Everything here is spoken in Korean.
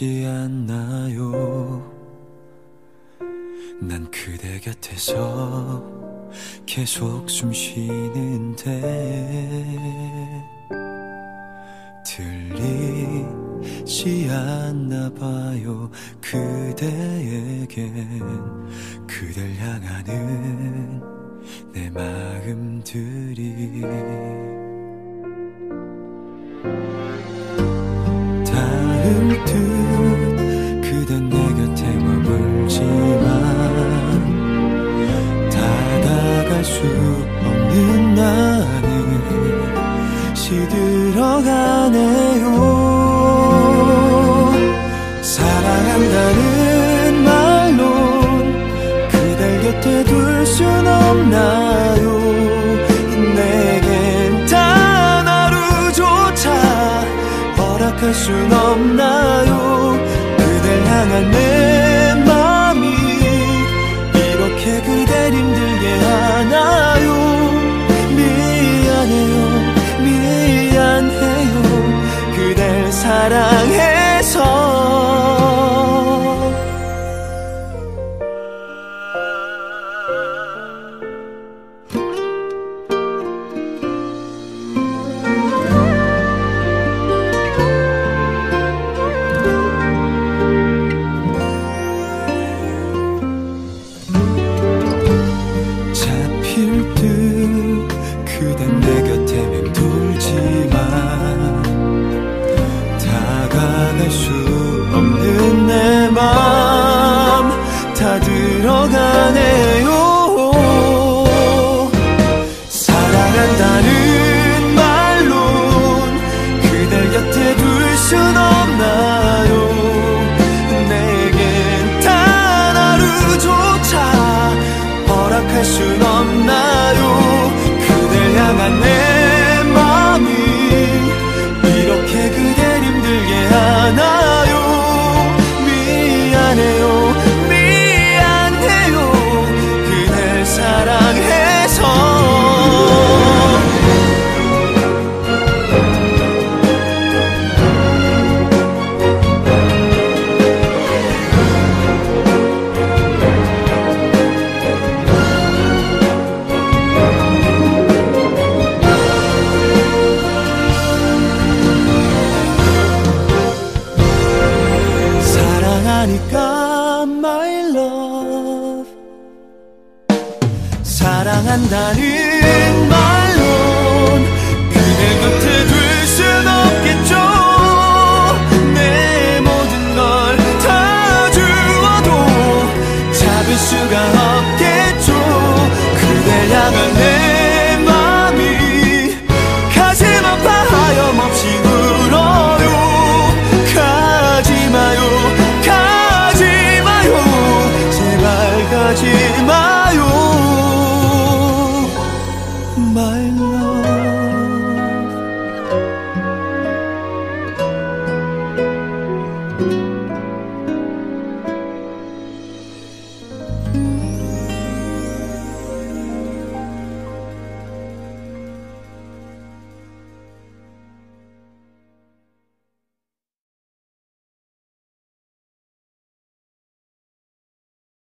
들리지 않나요? 난 그대 곁에서 계속 숨 쉬는데 들리지 않나 봐요 그대에겐 그댈 향하는 내 마음들이 시 들어가네요. 사랑한다는 말론 그댈 곁에 둘 순 없나요? 내겐 단 하루조차 허락할 순 없나요? 그댈 향한 내 사랑하니까 my love. 사랑한다는